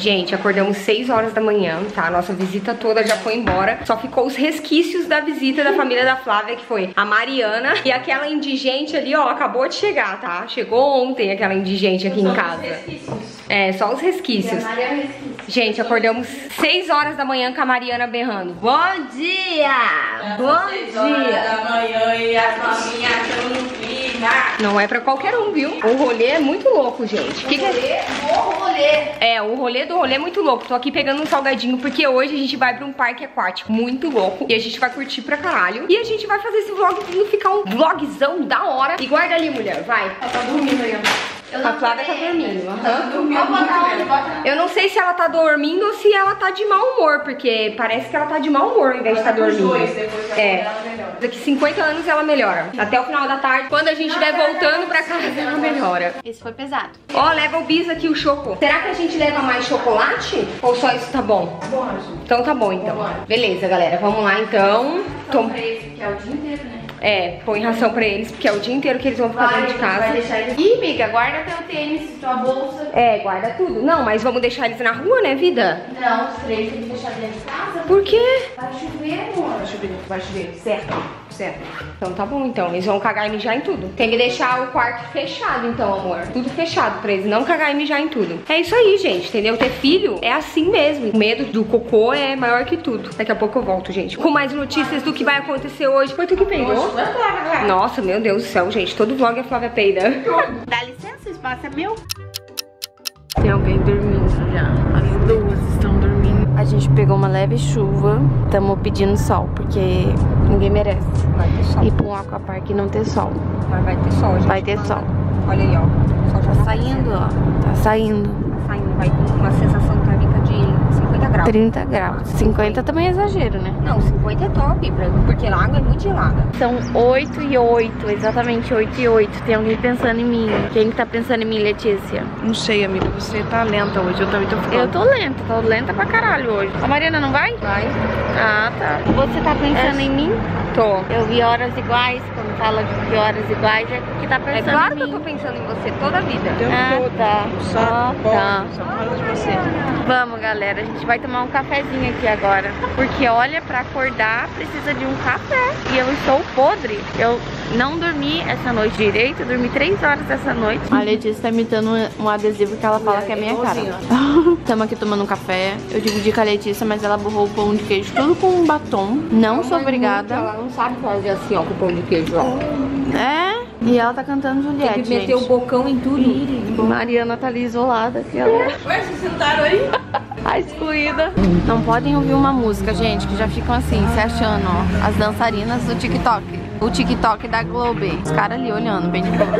Gente, acordamos 6 horas da manhã, tá? A nossa visita toda já foi embora. Só ficou os resquícios da visita da família da Flávia, que foi a Mariana e aquela indigente ali, ó, acabou de chegar, tá? Chegou ontem aquela indigente aqui em casa. É, só os resquícios. Gente, acordamos 6 horas da manhã com a Mariana berrando. Bom dia! Bom dia! da manhã e maminhas achando Não é pra qualquer um, viu? O rolê é muito louco, gente. Que que é? O rolê. É, o rolê do rolê é muito louco. Tô aqui pegando um salgadinho porque hoje a gente vai pra um parque aquático muito louco. E a gente vai curtir pra caralho. E a gente vai fazer esse vlogzinho ficar um vlogzão da hora. E guarda ali, mulher, vai. Ela tá dormindo aí, ó. A Flávia tá dormindo. bem. Eu não sei se ela tá dormindo ou se ela tá de mau humor, porque parece que ela tá de mau humor ao invés de estar Os dormindo. dois, depois É. Daqui 50 anos ela melhora. Até o final da tarde, quando a gente estiver voltando pra casa, ela melhora. Esse foi pesado. Ó, leva o bis aqui, o choco. Será que a gente leva mais chocolate? Ou só isso tá bom? Bom. Então tá bom, então. Beleza, galera. Vamos lá, então. Tom... Pra esse que é o dia inteiro, né? É, põe ração pra eles, porque é o dia inteiro que eles vão ficar dentro de vai casa. deixar ele... Ih, amiga, guarda teu tênis, tua bolsa. É, guarda tudo. Não, mas vamos deixar eles na rua, né, vida? Não, os três tem que deixar dentro de casa. Por quê? Vai chover, amor. Vai chover, vai chover. Certo, certo. Então tá bom, então. Eles vão cagar e mijar em tudo. Tem que deixar o quarto fechado, então, amor. Tudo fechado pra eles não cagar e mijar em tudo. É isso aí, gente, entendeu? Ter filho é assim mesmo. O medo do cocô é maior que tudo. Daqui a pouco eu volto, gente. Com mais notícias do que vai acontecer hoje. Foi tu que peidou? Nossa, meu Deus do céu, gente. Todo vlog é Flávia peida. Dá licença, o espaço é meu. A gente pegou uma leve chuva. Estamos pedindo sol, porque ninguém merece. Vai ter sol. Ir pra um aquapark e não ter sol. Mas vai ter sol, gente. Vai ter sol. Olha aí, ó. O sol já Tá saindo, ó. Tá saindo. Tá saindo. Vai com uma sensação 50 graus. 30 graus. 50 também é exagero, né? Não, 50 é top, porque lá a água é muito gelada. São 8 e 8, exatamente 8 e 8. Tem alguém pensando em mim. Quem que tá pensando em mim, Letícia? Não sei, amiga. Você tá lenta hoje. Eu também tô ficando. Eu tô lenta, tô lenta pra caralho hoje. A Mariana não vai? Vai. Ah, tá. Você tá pensando em mim? Tô. Eu vi horas iguais, quando fala de horas iguais, é que tá pensando É claro em que eu mim. tô pensando em você toda a vida. Tempo Ah, todo. tá. Só Ah, tá. Só fala de você. Vamos, galera. A gente vai tomar um cafezinho aqui agora. Porque, olha, pra acordar precisa de um café. E eu estou podre. Eu não dormi essa noite direito. Eu dormi três horas essa noite. A Letícia tá imitando um adesivo que ela fala que é minha cara. Estamos aqui tomando um café. Eu dividi com a Letícia, mas ela borrou o pão de queijo tudo com um batom. Não sou obrigada. Ela não sabe fazer assim, ó, com pão de queijo, ó. É. E ela tá cantando Juliette, Tem que meter o gente. bocão em tudo. Mariana tá ali isolada. aqui, ela... Ué, vocês sentaram aí? A excluída. Não podem ouvir uma música, gente, que já ficam assim, se achando, ó. As dançarinas do TikTok. O TikTok da Globo. Os caras ali olhando, bem de boa.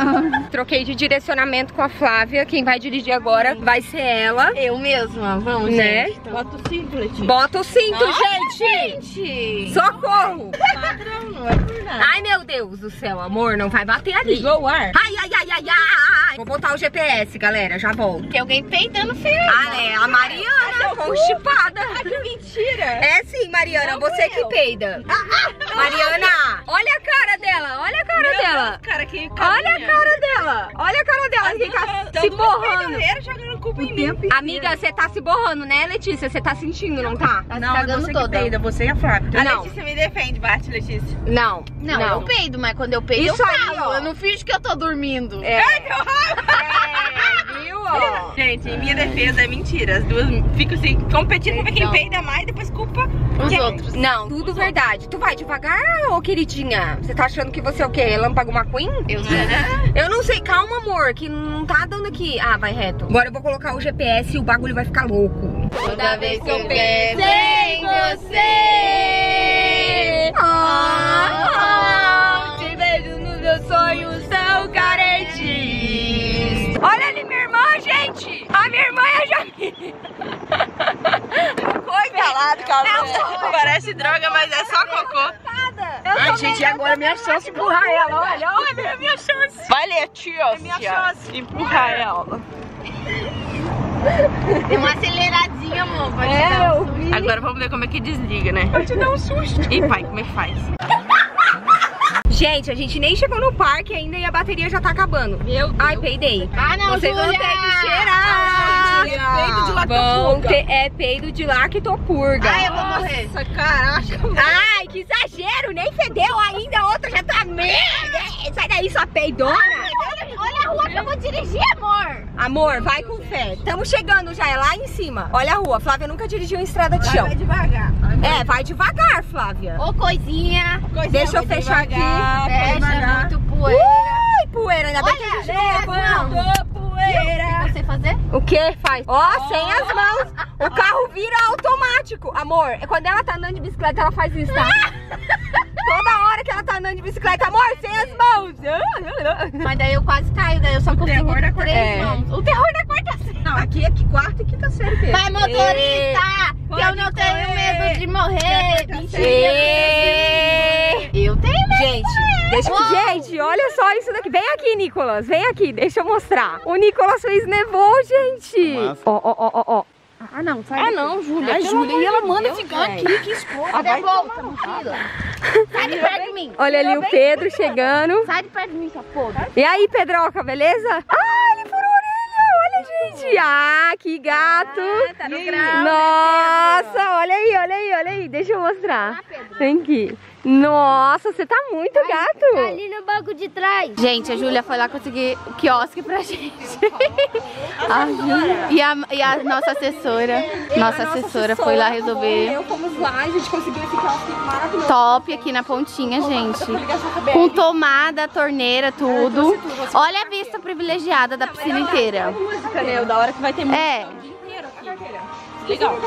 Troquei de direcionamento com a Flávia. Quem vai dirigir agora vai ser ela. Eu mesma, vamos, Né? gente. Bota o cinto, Letícia. Bota o cinto, Nossa, gente! gente! Socorro! Padrão, não é por nada. Ai, meu Deus do céu, amor, não vai bater ali. Ligou o ar? Ai, ai, ai, ai, ai. Vou botar o GPS, galera, já volto. Tem alguém peidando feio. Ah, é a Mariana, constipada. Que mentira! É sim, Mariana, você que peida. Mariana, olha a cara dela, olha a cara dela. Cara, que Olha a cara dela, olha a cara dela, que tá se borrando. culpa em mim. Amiga, você tá se borrando, né, Letícia? Você tá sentindo, não tá? Tá Não, é cagando você que toda. peida. Você e a Flávia. Não, Letícia me defende, bate, Letícia. não, Não, eu peido, mas quando eu peido Isso eu aí, falo. ó. Eu não finjo que eu tô dormindo. É. É, viu, Gente, em minha defesa é mentira. As duas ficam assim, competindo pra ver quem peida mais, depois culpa Os quem? outros. Não, tudo verdade. Tu vai devagar, ô queridinha? Você tá achando que você é o quê? Relâmpago McQueen? Eu sei, né? Eu não sei, calma, amor, que não tá dando aqui. Ah, vai reto. Agora eu vou colocar o GPS e o bagulho vai ficar louco. Toda vez que eu penso em você, Ah, gente! A minha irmã é a Jamile. Foi calado, calado. Parece droga, mas é só cocô. Ai, gente, e agora é minha chance de empurrar ela. Olha, olha. É minha chance. Vai, Letícia. É minha chance. Empurrar ela. Deu uma aceleradinha, amor. Pode É, eu vi. Agora vamos ver como é que desliga, né? Vai te dar um susto. Ih, pai, como é que faz? Gente, a gente nem chegou no parque ainda e a bateria já tá acabando. Meu Ai, peidei. Ah, não, Vocês vão ter Júlia! que cheirar. Peido de Vão lactopurga. ter- é peido de lactopurga. Ai, eu vou morrer. Nossa, caraca. Ai, que exagero! Nem fedeu ainda, a outra já tá merda! Sai daí, sua peidona! Olha a rua que eu vou dirigir, amor. Amor, vai com fé. Estamos chegando já, é lá em cima. Olha a rua. Flávia nunca dirigiu em estrada de chão. Vai devagar. É, vai devagar, Flávia. Ô, coisinha. Deixa eu fechar aqui. Fecha, é muito poeira. Ui, poeira, ainda bem que a gente Olha, não levanta. Fazer? O que faz? Ó, sem as mãos. O carro vira automático. Amor, é quando ela tá andando de bicicleta, ela faz isso, tá? Toda hora que ela tá andando de bicicleta, amor, sem as mãos. Mas daí eu quase caio, daí eu só consigo terror da três É. mãos. O terror da quarta série. Não, aqui é que quarta e quinta série mesmo. Vai, motorista! que eu não tenho correr. medo de morrer. Mentira. Eu tenho medo. Gente, deixa. Gente, olha só isso daqui. Vem aqui, Nicolas. Vem aqui, deixa eu mostrar. O Nicolas fez nevou, gente. Massa. Ó, ó, ó, ó, ó. Ah, não, sai Ah, daqui. não, Júlia. Ai, Júlia, e ela de manda Deus, ficar aqui, que escola. Cadê volta, mochila? Sai de perto de mim. Olha ali o Pedro chegando. Sai de perto de mim, sua porra. E aí, Pedroca, beleza? Ah, ele furou a orelha. Olha, gente. Ah, que gato. Tá no Nossa, olha aí, olha aí, olha aí. Deixa eu mostrar. Vem aqui. Nossa, você tá muito gato. ali no banco de trás. Gente, a Júlia foi lá conseguir o quiosque pra gente. a Júlia. E a, e a nossa assessora. Nossa assessora foi lá resolver. Eu fomos lá, a gente conseguiu esse quiosque maravilhoso. Top aqui na pontinha, gente. Com tomada, torneira, tudo. Olha a vista privilegiada da piscina inteira. Música, né? O da hora que vai ter música. É. Legal.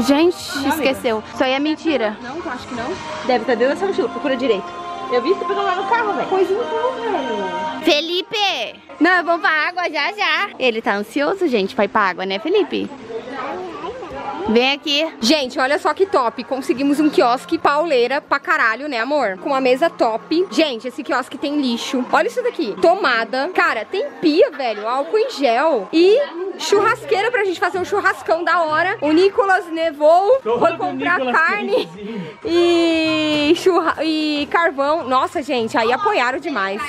Gente, esqueceu. Isso aí é mentira. Não, eu acho que não. Deve estar dentro dessa mochila, procura direito. Eu vi você pegou lá no carro, velho. Coisa então, velho. Felipe! Não, vamos pra água já já. Ele tá ansioso, gente, pra ir pra água, né, Felipe? Vem aqui. Gente, olha só que top. Conseguimos um quiosque pauleira pra caralho, né, amor? Com uma mesa top. Gente, esse quiosque tem lixo. Olha isso daqui. Tomada. Cara, tem pia, velho. Álcool em gel. E churrasqueira pra gente fazer um churrascão da hora. O Nicolas nevou. Foi comprar carne. E, churra... e carvão. Nossa, gente, aí apoiaram demais.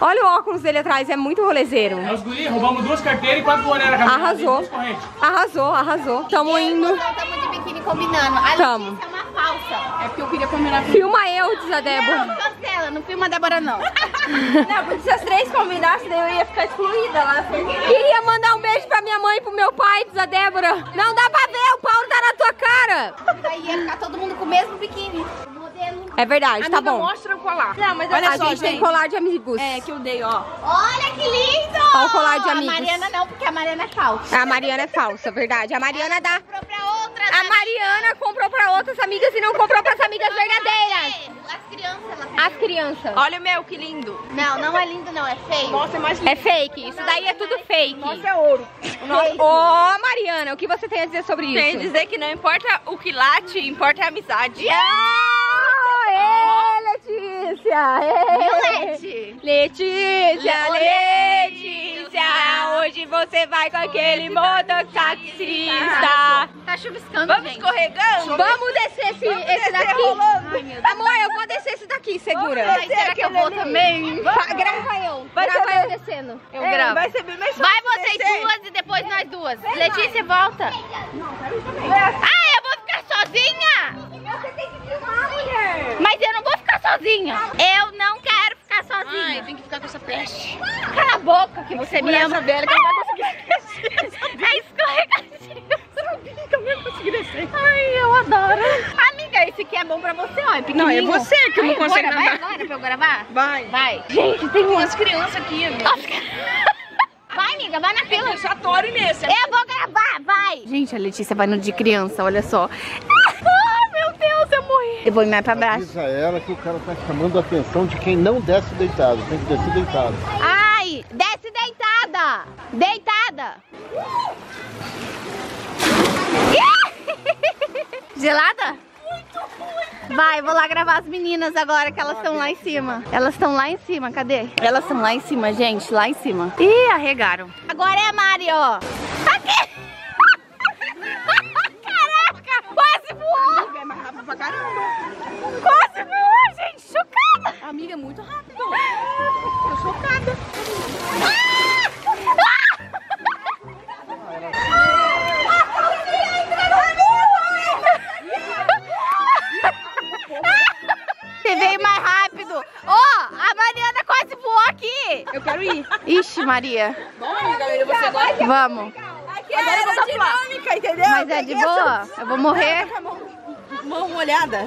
Olha o óculos dele atrás. É muito rolezeiro. Nós guri, roubamos duas carteiras e quatro boné na cabeça. Arrasou. Arrasou, arrasou. Tamo indo. Estamos de biquíni combinando. Tamo. Letícia é. É porque eu queria combinar com Filma eu, diz a Débora. Não, cancela. Não filma a Débora, não. Não, porque se as três combinassem, daí eu ia ficar excluída lá. Queria mandar um beijo pra minha mãe e pro meu pai, diz a Débora. Não dá pra ver, o Paulo tá na tua cara. Daí ia ficar todo mundo com o mesmo biquíni. É verdade, tá bom. Mostra o colar. Não, mas a gente tem colar de amigos. É, que eu dei, ó. Olha que lindo! Ó o colar de amigos. A Mariana não, porque a Mariana é falsa. A Mariana é falsa, verdade. A Mariana dá. A Mariana comprou pra outras amigas e não comprou pras amigas verdadeiras. As crianças, As crianças. Olha o meu, que lindo. Não, não é lindo, não. É feio. Nossa, é mais lindo. É fake, isso daí é tudo fake. Nossa, é ouro. Ô, Mariana, o que você tem a dizer sobre isso? Tem dizer que não importa o que late, importa a amizade. Ah, ê, Letícia! ê. Leti. Letícia, Lê, Letícia, hoje você vai com aquele mototaxista. Tá chuviscando, Vamos gente. escorregando? Vamos descer esse, esse daqui. Amor, eu vou descer esse daqui, segura. Ai, será que eu vou também? Vai, grava eu. grava eu descendo. Eu gravo. Vai ser bem mais Vai vocês descer. duas e depois nós duas. Letícia, volta. Ah, eu vou ficar sozinha? Você tem que filmar, mulher. Mas eu não vou ficar sozinha. Eu não quero ficar sozinha. Ai, tem que ficar com essa peste. Cala a boca que você me ama. velha que não vai conseguir É escorregadinho. Eu não consegui descer. Ai, eu adoro. Amiga, esse aqui é bom pra você, ó. É pequenininho. Não, é você que não Ai, consegue bora, Vai nadar. agora pra eu gravar? Vai. Vai. Gente, tem umas crianças aqui, amiga. Vai, amiga, vai na fila. Eu adoro nesse. Eu vou gravar, vai! Gente, a Letícia vai no de criança, olha só. Ah, eu vou ir mais pra baixo. Diz a ela que o cara tá chamando a atenção de quem não desce deitado. Tem que descer deitado. Ai, desce deitada. Deitada. Gelada? Vai, vou lá gravar as meninas agora que elas estão lá em cima. Elas estão lá em cima, cadê? Elas estão lá em cima, gente, lá em cima. Ih, arregaram. Agora é a Mari, ó. Aqui! Quase voou, gente, chocada. Amiga, é muito rápido. Tô chocada. Você veio mais rápido. Ó, oh, a Mariana quase voou aqui. Eu quero ir. Ixi, Maria. Vamos, galera, você gosta? Vamos. Aqui é aerodinâmica, entendeu? Mas é de boa? Eu vou morrer. Mão molhada.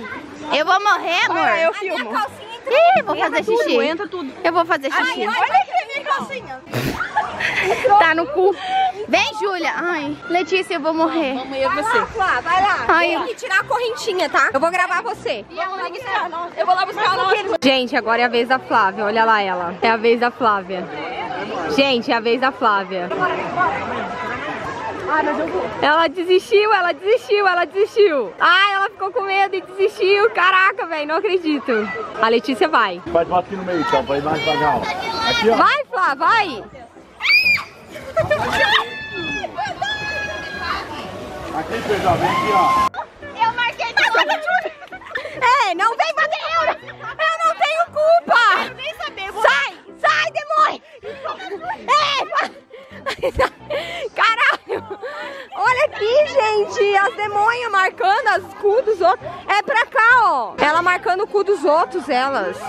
Eu vou morrer, amor? Ah, eu filmo. Ih, vou fazer tudo, xixi. entra tudo. Eu vou fazer xixi. Olha aqui minha calcinha. Tá no cu. Vem, Júlia. Ai, Letícia, eu vou morrer. Vamos eu e você. Flá, vai lá. Ai, Tem eu- que tirar a correntinha, tá? Eu vou gravar você. Eu vou lá buscar, não. Eu vou lá buscar, não. Gente, agora é a vez da Flávia. Olha lá ela. É a vez da Flávia. Gente, é a vez da Flávia. Ela desistiu, ela desistiu, ela desistiu. Ai, ela ficou com medo e desistiu. Caraca, velho, não acredito. A Letícia vai. Vai, bota aqui no meio, então, vai mais devagar. Aqui, ó. Vai, Flá, vai. Aqui, feijão, vem aqui, ó. Eu marquei Júlia. Ei, não vem fazer eu. Eu não tenho culpa. Eu nem saber. Vou... Sai, sai, demônio. Ei, fa- Caralho! Olha aqui, gente! As demônias marcando as cu dos outros. É pra cá, ó. Ela marcando o cu dos outros, elas.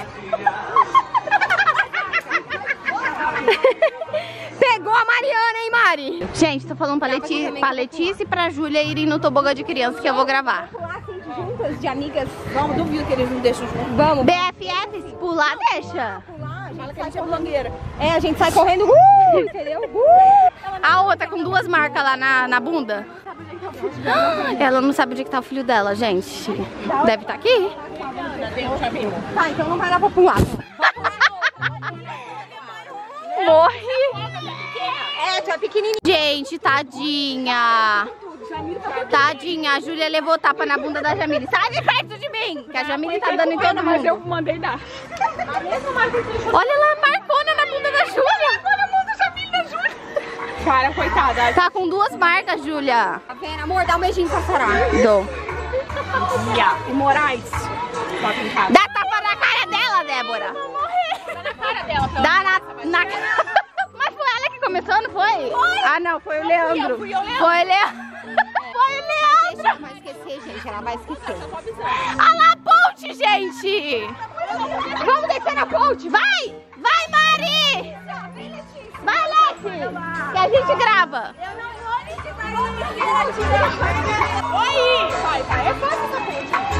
Pegou a Mariana, hein, Mari? Gente, tô falando pra, Leti pra Letícia e pra Júlia irem no tobogã de criança que eu vou gravar. Pular assim, juntas, de amigas. Vamos, duvido que eles não deixam junto. Vamos. BFF, se pular, deixa. Fala que a gente é blogueira. É, a gente sai correndo. Uh, entendeu? Uh. A outra com duas marcas lá na, na bunda. Ela não sabe onde que tá o filho dela, gente. Deve estar aqui. Tá, então não vai dar pra pular. Morre. É, é pequenininha. Gente, tadinha. Tadinha, a Júlia levou tapa na bunda da Jamile. Sai de perto de mim, que a Jamile tá dando em todo Mas eu mundo. mandei dar. Olha lá, marcona na bunda da Júlia. Olha a bunda da Jamile da Júlia. Cara, coitada. Tá com duas marcas, Júlia. Tá vendo, amor? Dá um beijinho pra Sarah. Dou. E Moraes. Dá tapa na cara dela, Débora. na cara dela. Dá na, na Mas foi não foi? Ah, não, foi o Leandro. fui eu, Leandro. Foi o Leandro. Foi o Leandro. Ela vai esquecer, gente. Ela vai esquecer. Olha lá a ponte, gente. Vamos descer na ponte, vai. Vai, Mari. Vai, Leti. Que a gente grava. Oi! Vai, vai. É fácil essa ponte.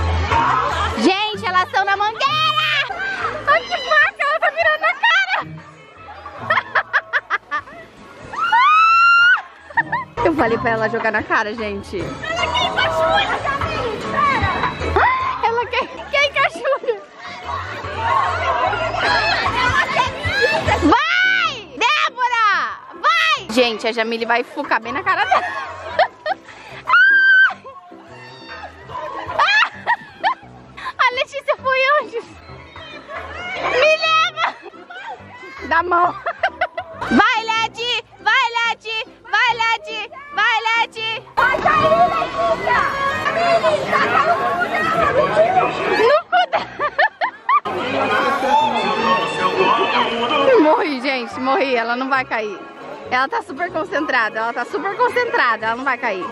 Eu falei pra ela jogar na cara, gente. Ela quer Jamile, espera. Ela quer, quer ir com a Júlia. Vai! Débora! Vai! Gente, a Jamile vai focar bem na cara dela. Morri, gente, morri. Ela não vai cair. Ela tá super concentrada. Ela tá super concentrada. Ela não vai cair.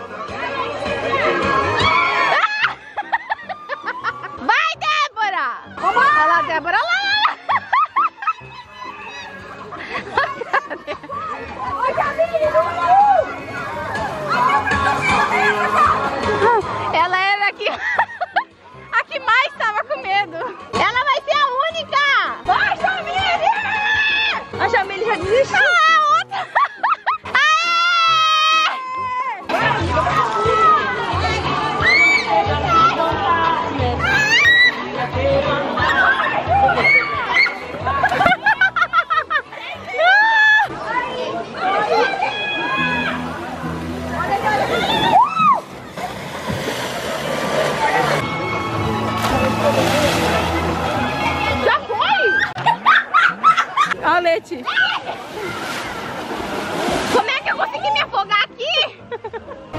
Como é que eu consegui me afogar aqui?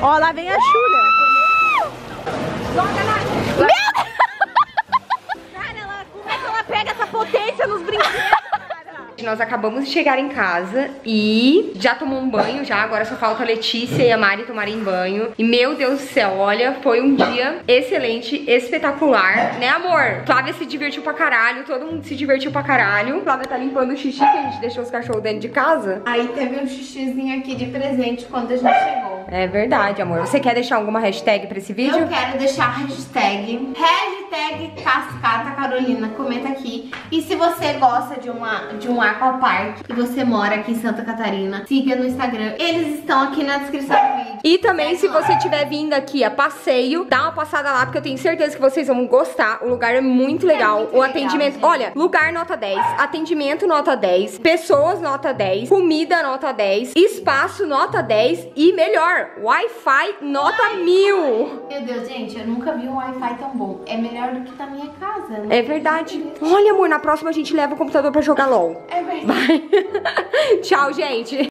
Ó, lá vem a Júlia. Meu Deus! Nós acabamos de chegar em casa e já tomou um banho já, agora só falta a Letícia e a Mari tomarem banho. E meu Deus do céu, olha, foi um dia excelente, espetacular, né amor? Flávia se divertiu pra caralho, todo mundo se divertiu pra caralho. Flávia tá limpando o xixi que a gente deixou os cachorros dentro de casa. Aí teve um xixizinho aqui de presente quando a gente chegou. É verdade, amor. Você quer deixar alguma hashtag pra esse vídeo? Eu quero deixar a hashtag, hashtag Cascata Carolina, comenta aqui. E se você gosta de, uma, de um aquapark e você mora aqui em Santa Catarina, siga no Instagram. Eles estão aqui na descrição do vídeo. E também, se você estiver vindo aqui a passeio, dá uma passada lá, porque eu tenho certeza que vocês vão gostar. O lugar é muito legal. muito o legal, atendimento. gente. Olha, lugar nota 10, atendimento nota 10, pessoas nota 10, comida nota 10, espaço nota 10 e melhor, Wi-Fi nota 1000. Meu Deus, gente, eu nunca vi um Wi-Fi tão bom. É melhor do que na minha casa, né? É verdade. Olha, amor, na próxima a gente leva o computador pra jogar LOL. É verdade. Vai. Tchau, gente.